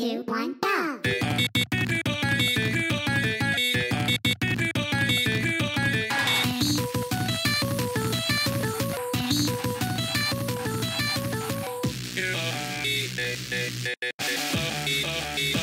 two, one, go! Oh,